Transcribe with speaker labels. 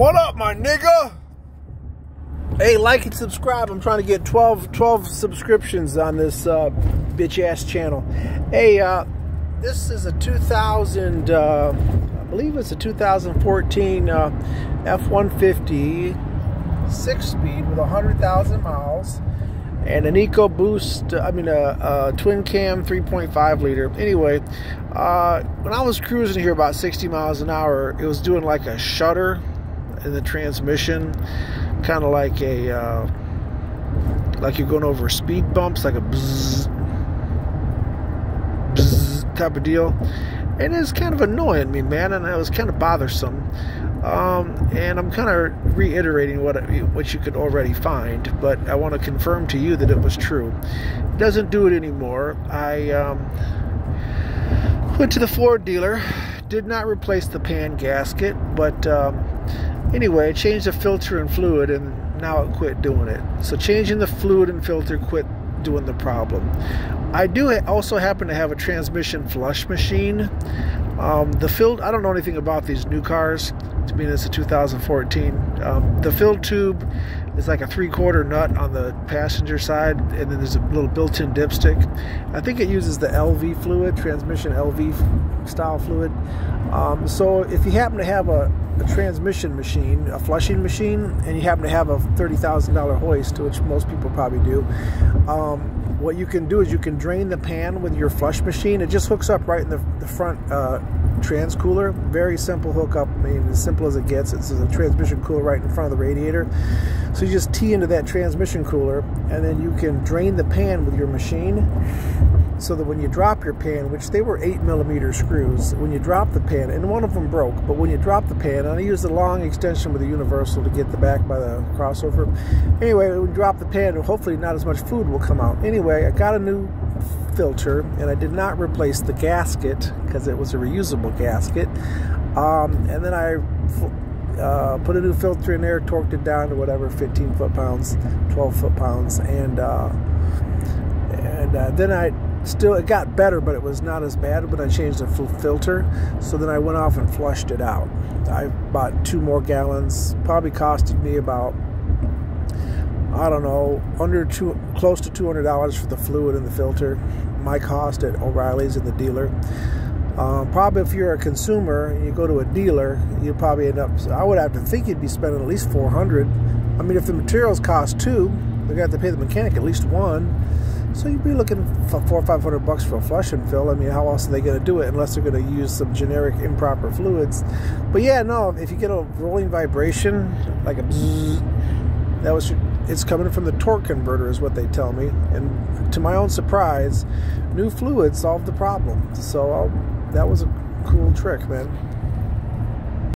Speaker 1: What up, my nigga? Hey, like and subscribe. I'm trying to get 12, 12 subscriptions on this uh, bitch ass channel. Hey, uh, this is a 2000, uh, I believe it's a 2014 uh, F 150 six speed with 100,000 miles and an EcoBoost, I mean, a, a twin cam 3.5 liter. Anyway, uh, when I was cruising here about 60 miles an hour, it was doing like a shudder in the transmission, kind of like a uh, like you're going over speed bumps, like a bzzz, bzzz type of deal. And it's kind of annoying me, man, and it was kind of bothersome. Um, and I'm kind of reiterating what what you could already find, but I want to confirm to you that it was true. It doesn't do it anymore. I um, went to the Ford dealer, did not replace the pan gasket, but um, anyway, I changed the filter and fluid, and now it quit doing it. So changing the fluid and filter quit doing the problem. I do also happen to have a transmission flush machine. Um, the filled, I don't know anything about these new cars to being it's a 2014. Um, the fill tube is like a three-quarter nut on the passenger side, and then there's a little built-in dipstick. I think it uses the LV fluid, transmission LV style fluid. Um, so if you happen to have a, a, transmission machine, a flushing machine, and you happen to have a $30,000 hoist, which most people probably do, um, what you can do is you can drain the pan with your flush machine. It just hooks up right in the, the front uh, trans cooler. Very simple hookup. I mean, as simple as it gets. It's a transmission cooler right in front of the radiator. So you just tee into that transmission cooler, and then you can drain the pan with your machine so that when you drop your pan, which they were 8 millimeter screws, when you drop the pan, and one of them broke, but when you drop the pan, and I used a long extension with a universal to get the back by the crossover. Anyway, when you drop the pan, hopefully not as much food will come out. Anyway, I got a new filter, and I did not replace the gasket because it was a reusable gasket. Um, and then I uh, put a new filter in there, torqued it down to whatever, 15 foot pounds, 12 foot pounds, and uh, and uh, then I still it got better but it was not as bad when i changed the filter. So then i went off and flushed it out. I bought two more gallons. Probably costed me about i don't know under two close to $200 for the fluid and the filter. My cost at o'reilly's and the dealer. Um, probably if you're a consumer and you go to a dealer you probably end up i would have to think you'd be spending at least 400 i mean if the materials cost two they got to pay the mechanic at least one so you'd be looking for four or five hundred bucks for a flush and fill. I mean, how else are they going to do it unless they're going to use some generic improper fluids? But yeah, no. If you get a rolling vibration, like a bzzz, that was it's coming from the torque converter, is what they tell me. And to my own surprise, new fluid solved the problem. So I'll, that was a cool trick, man.